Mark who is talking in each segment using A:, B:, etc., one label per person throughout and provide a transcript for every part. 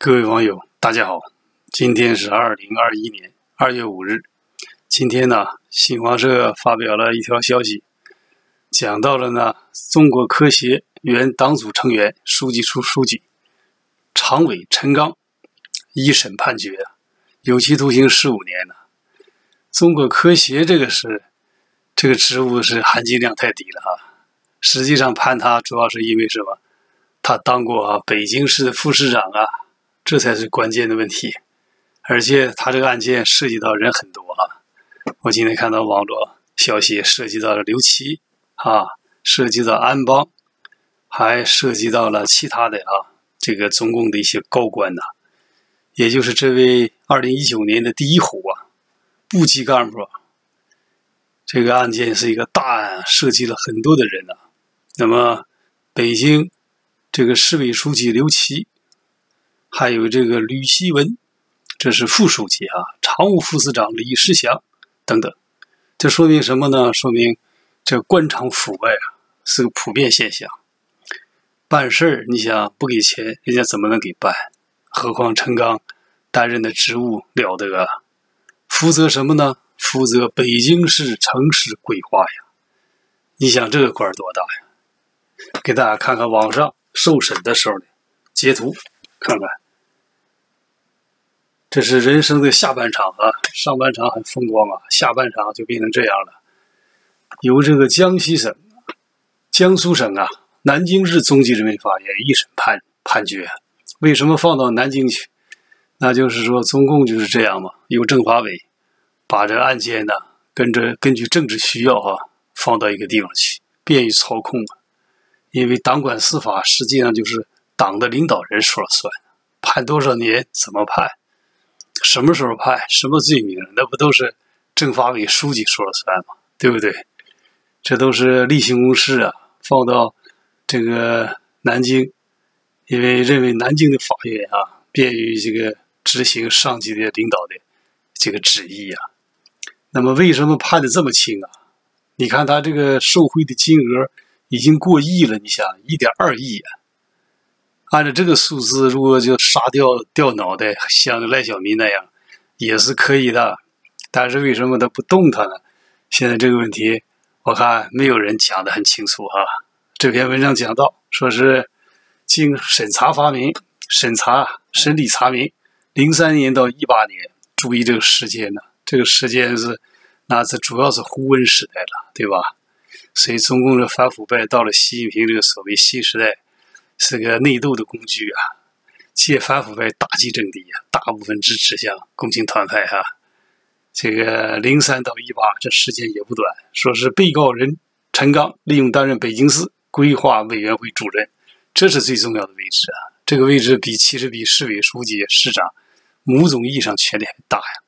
A: 各位网友，大家好，今天是二零二一年二月五日。今天呢，新华社发表了一条消息，讲到了呢，中国科协原党组成员、书记处书记、常委陈刚一审判决，有期徒刑十五年呢。中国科协这个是这个职务是含金量太低了啊！实际上判他主要是因为什么？他当过啊北京市的副市长啊。这才是关键的问题，而且他这个案件涉及到人很多啊。我今天看到网络消息，涉及到了刘琦啊，涉及到安邦，还涉及到了其他的啊，这个中共的一些高官呐，也就是这位二零一九年的第一虎啊，部级干部。这个案件是一个大案，涉及了很多的人呐。那么，北京这个市委书记刘琦。还有这个吕希文，这是副书记啊，常务副司长李世祥等等，这说明什么呢？说明这官场腐败啊是个普遍现象。办事儿，你想不给钱，人家怎么能给办？何况陈刚担任的职务了得啊，负责什么呢？负责北京市城市规划呀。你想这个官多大呀？给大家看看网上受审的时候的截图。看看，这是人生的下半场啊！上半场很风光啊，下半场就变成这样了。由这个江西省、江苏省啊、南京市中级人民法院一审判判决。为什么放到南京去？那就是说，中共就是这样嘛，由政法委把这案件呢，跟着根据政治需要哈，放到一个地方去，便于操控嘛。因为党管司法实际上就是。党的领导人说了算，判多少年，怎么判，什么时候判，什么罪名，那不都是政法委书记说了算吗？对不对？这都是例行公事啊。放到这个南京，因为认为南京的法院啊，便于这个执行上级的领导的这个旨意啊。那么为什么判的这么轻啊？你看他这个受贿的金额已经过亿了，你想一点二亿啊。按照这个数字，如果就杀掉掉脑袋，像赖小民那样，也是可以的。但是为什么他不动他呢？现在这个问题，我看没有人讲得很清楚啊。这篇文章讲到，说是经审查发明、审查审理查明，零三年到一八年，注意这个时间呢？这个时间是，那是主要是胡温时代了，对吧？所以中共的反腐败到了习近平这个所谓新时代。是个内斗的工具啊，借反腐败打击政敌啊，大部分支持向共青团派哈。这个零三到一八这时间也不短，说是被告人陈刚利用担任北京市规划委员会主任，这是最重要的位置啊。这个位置比其实比市委书记、市长某种意义上权力还大呀。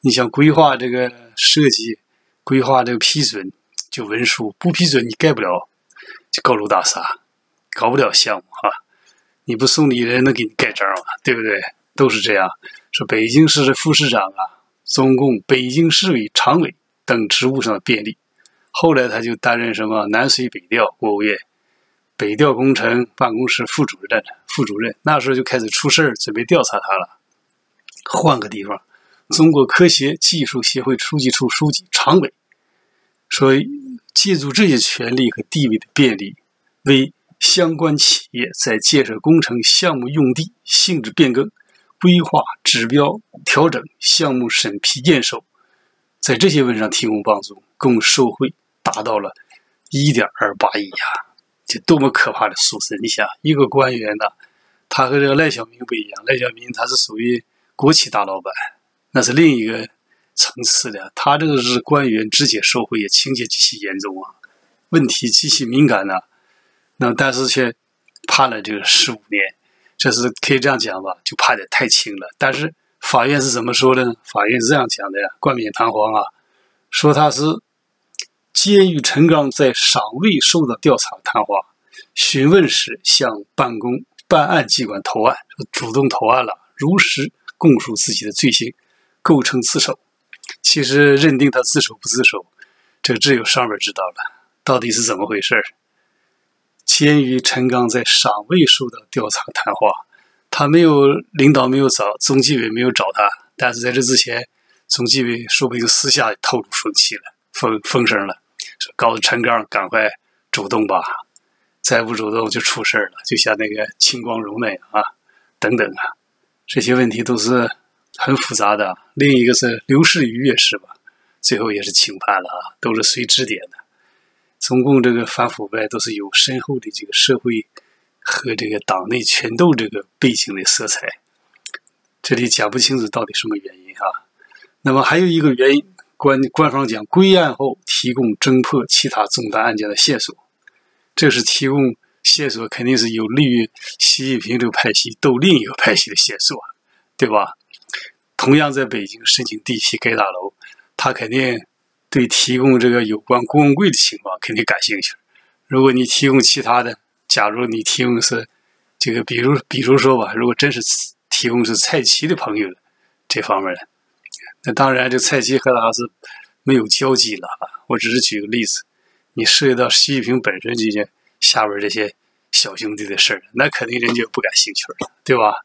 A: 你像规划这个设计、规划这个批准就文书，不批准你盖不了这高楼大厦。搞不了项目哈，你不送礼人能给你盖章吗？对不对？都是这样。说北京市的副市长啊，中共北京市委常委等职务上的便利。后来他就担任什么南水北调国务院北调工程办公室副主任、副主任。那时候就开始出事，准备调查他了。换个地方，中国科学技术协会书记处书记、常委说，借助这些权利和地位的便利，为相关企业在建设工程项目用地性质变更、规划指标调整、项目审批验收，在这些问题上提供帮助，共受贿达到了一点二八亿呀！这多么可怕的数字！你想，一个官员呢，他和这个赖小民不一样，赖小民他是属于国企大老板，那是另一个层次的，他这个是官员直接受贿，情节极其严重啊，问题极其敏感呢。那但是却判了这个十五年，这是可以这样讲吧？就判的太轻了。但是法院是怎么说的呢？法院是这样讲的呀，冠冕堂皇啊，说他是监狱陈刚在尚未受到调查谈话、询问时向办公办案机关投案，主动投案了，如实供述自己的罪行，构成自首。其实认定他自首不自首，这只有上面知道了，到底是怎么回事儿。鉴于陈刚在尚未受到调查谈话，他没有领导没有找中纪委没有找他，但是在这之前，中纪委说不定私下透露风气了，风风声了，说告诉陈刚赶快主动吧，再不主动就出事了，就像那个秦光荣那样啊，等等啊，这些问题都是很复杂的。另一个是刘士余也是吧，最后也是轻判了啊，都是随指点的。中共这个反腐败都是有深厚的这个社会。和这个党内权斗这个背景的色彩，这里讲不清楚到底什么原因哈。那么还有一个原因，官官方讲归案后提供侦破其他重大案件的线索，这是提供线索，肯定是有利于习近平这个派系斗另一个派系的线索，对吧？同样在北京申请地皮盖大楼，他肯定对提供这个有关郭文贵的情况肯定感兴趣。如果你提供其他的，假如你提供是这个，比如比如说吧，如果真是提供是蔡奇的朋友这方面的，那当然这蔡奇和他是没有交集了。我只是举个例子，你涉及到习近平本身这些下边这些小兄弟的事儿，那肯定人家不感兴趣了，对吧？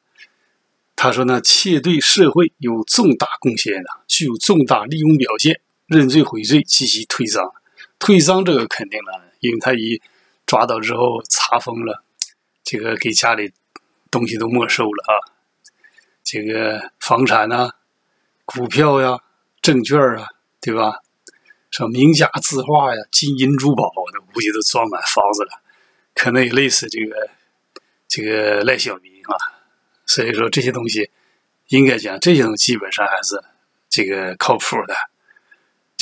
A: 他说呢，且对社会有重大贡献的，具有重大利用表现，认罪悔罪，积极退赃。退赃这个肯定了，因为他一。抓到之后查封了，这个给家里东西都没收了啊，这个房产呐、股票呀、证券啊，对吧？什么名家字画呀、金银珠宝，那估计都装满房子了，可能也类似这个这个赖小民啊。所以说这些东西，应该讲这些东西基本上还是这个靠谱的。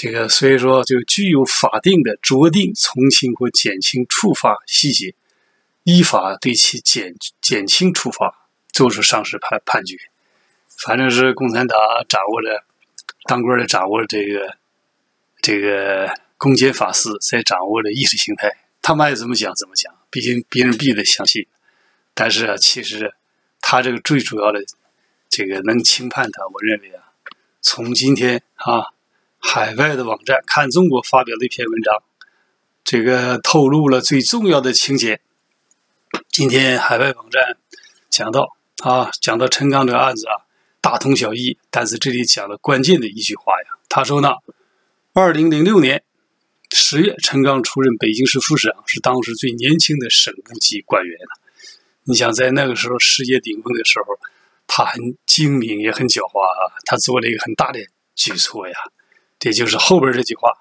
A: 这个所以说就具有法定的酌定从轻或减轻处罚细节，依法对其减减轻处罚，作出上述判判决。反正是共产党掌握了当官的掌握了这个这个公检法司在掌握了意识形态，他们爱怎么讲怎么讲，毕竟别人必须得相信。但是啊，其实他这个最主要的这个能轻判他，我认为啊，从今天啊。海外的网站看中国发表的一篇文章，这个透露了最重要的情节。今天海外网站讲到啊，讲到陈刚这个案子啊，大同小异。但是这里讲了关键的一句话呀，他说呢，二零零六年十月，陈刚出任北京市副市长，是当时最年轻的省部级官员了。你想在那个时候事业顶峰的时候，他很精明也很狡猾啊，他做了一个很大的举措呀。也就是后边这句话。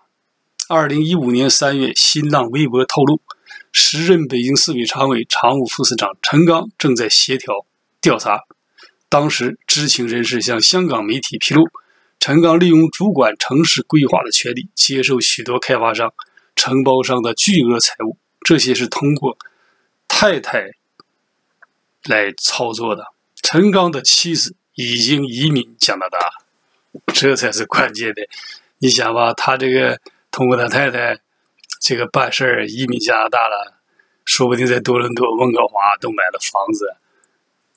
A: 二零一五年三月，新浪微博透露，时任北京市委常委、常务副市长陈刚正在协调调查。当时，知情人士向香港媒体披露，陈刚利用主管城市规划的权利，接受许多开发商、承包商的巨额财物，这些是通过太太来操作的。陈刚的妻子已经移民加拿大，这才是关键的。你想吧，他这个通过他太太这个办事儿，移民加拿大了，说不定在多伦多、温哥华都买了房子。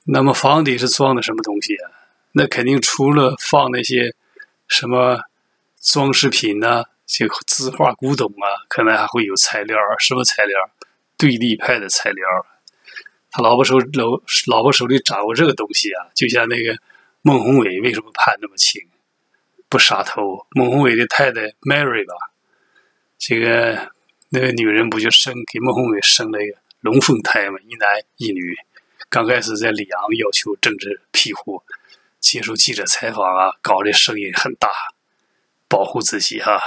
A: 那么房底是装的什么东西啊？那肯定除了放那些什么装饰品呢，这字画、古董啊，可能还会有材料什么材料？对立派的材料。他老婆手老老婆手里掌握这个东西啊，就像那个孟宏伟为什么判那么轻？不杀头，孟宏伟的太太 Mary 吧，这个那个女人不就生给孟宏伟生了一个龙凤胎嘛，一男一女。刚开始在里昂要求政治庇护，接受记者采访啊，搞的声音很大，保护自己哈。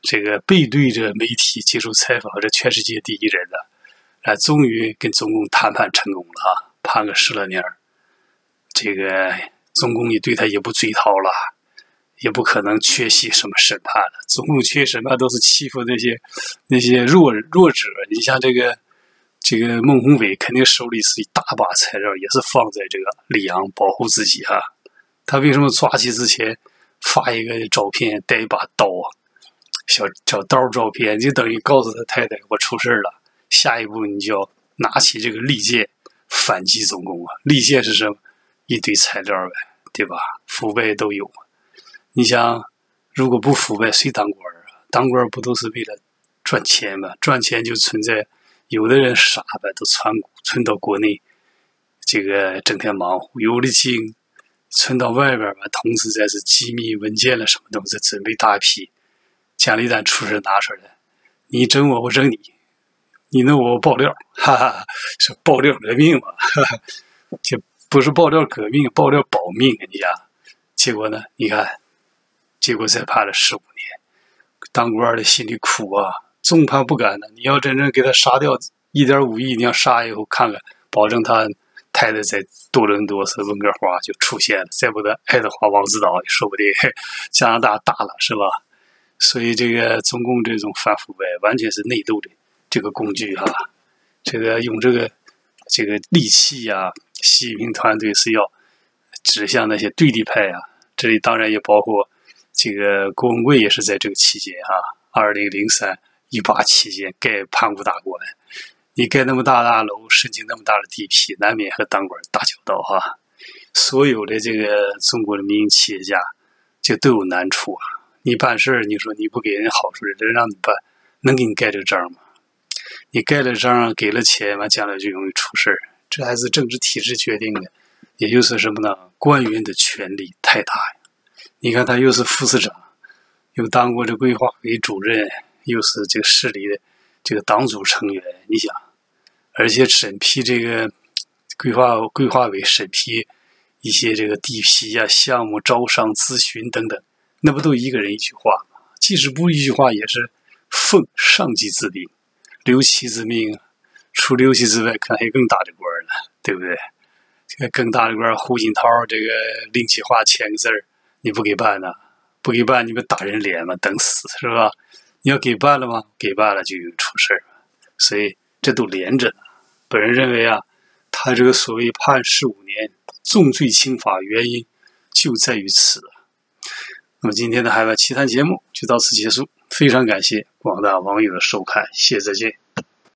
A: 这个背对着媒体接受采访，这全世界第一人了，啊，终于跟中共谈判成功了啊，判个十来年这个中共也对他也不追讨了。也不可能缺席什么审判了。总共缺审判都是欺负那些那些弱弱者。你像这个这个孟宏伟，肯定手里是一大把材料，也是放在这个里昂保护自己啊。他为什么抓起之前发一个照片，带一把刀啊？小小刀照片，就等于告诉他太太，我出事了。下一步你就要拿起这个利剑反击中共啊！利剑是什么？一堆材料呗，对吧？腐败都有。你想，如果不腐败，谁当官啊？当官不都是为了赚钱吗？赚钱就存在，有的人傻呗，都存存到国内，这个整天忙活，有的精存到外边吧，同时在是机密文件了什么东西，准备大批，家里旦出事拿出来，你整我，我整你，你弄我爆料，哈哈，是爆料革命嘛，哈哈，就不是爆料革命，爆料保命，你讲，结果呢？你看，结果才判了十五年，当官的心里苦啊，众叛不敢呢。你要真正给他杀掉一点五亿，你要杀以后看看，保证他。太太在多伦多是温哥华就出现了，再不得爱德华王子岛也说不定。加拿大大了是吧？所以这个中共这种反腐败完全是内斗的这个工具哈。这个用这个这个利器呀，习近平团队是要指向那些对立派啊。这里当然也包括这个郭文贵也是在这个期间哈，二零零三一八期间盖盘古大观。你盖那么大大楼，申请那么大的地皮，难免和当官打交道哈。所有的这个中国的民营企业家就都有难处啊。你办事，你说你不给人好处，人让你办，能给你盖这章吗？你盖了章，给了钱，完将来就容易出事。这还是政治体制决定的，也就是什么呢？官员的权力太大呀。你看他又是副市长，又当过这规划委主任，又是这个市里的。这个党组成员，你想，而且审批这个规划规划委审批一些这个地皮啊、项目招商咨询等等，那不都一个人一句话吗？即使不一句话，也是奉上级之令、六七之命。除六七之外，可能还有更大的官呢，对不对？这个更大的官，胡锦涛这个另起话签个字儿，你不给办呢？不给办，你不打人脸吗？等死是吧？你要给办了吗？给办了就有出事儿，所以这都连着呢。本人认为啊，他这个所谓判十五年重罪轻罚，原因就在于此。那么今天的海外奇谈节目就到此结束，非常感谢广大网友的收看，谢谢再见。